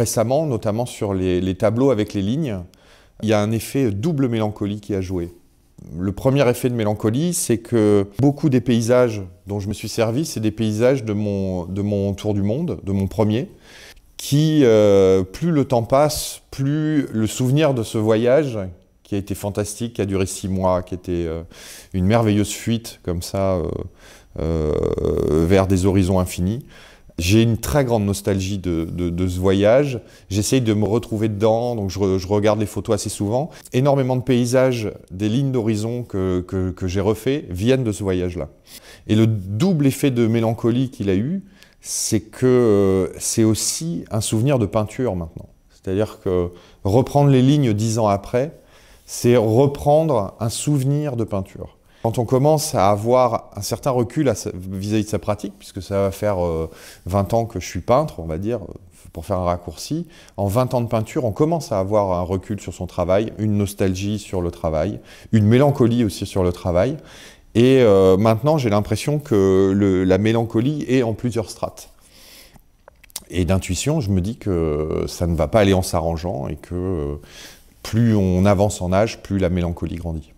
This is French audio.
Récemment, notamment sur les, tableaux avec les lignes, il y a un effet double mélancolie qui a joué. Le premier effet de mélancolie, c'est que beaucoup des paysages dont je me suis servi, c'est des paysages de mon, de mon tour du monde, de mon premier, qui, euh, plus le temps passe, plus le souvenir de ce voyage, qui a été fantastique, qui a duré six mois, qui était euh, une merveilleuse fuite comme ça euh, vers des horizons infinis, j'ai une très grande nostalgie de, ce voyage. J'essaye de me retrouver dedans, donc je, regarde les photos assez souvent. Énormément de paysages, des lignes d'horizon que, j'ai refait viennent de ce voyage-là. Et le double effet de mélancolie qu'il a eu, c'est que euh, c'est aussi un souvenir de peinture maintenant. C'est-à-dire que reprendre les lignes dix ans après, c'est reprendre un souvenir de peinture. Quand on commence à avoir un certain recul vis-à-vis de sa pratique, puisque ça va faire 20 euh, ans que je suis peintre, on va dire, pour faire un raccourci, en 20 ans de peinture, on commence à avoir un recul sur son travail, une nostalgie sur le travail, une mélancolie aussi sur le travail. Et euh, maintenant, j'ai l'impression que la mélancolie est en plusieurs strates. Et d'intuition, je me dis que ça ne va pas aller en s'arrangeant et que euh, plus on avance en âge, plus la mélancolie grandit.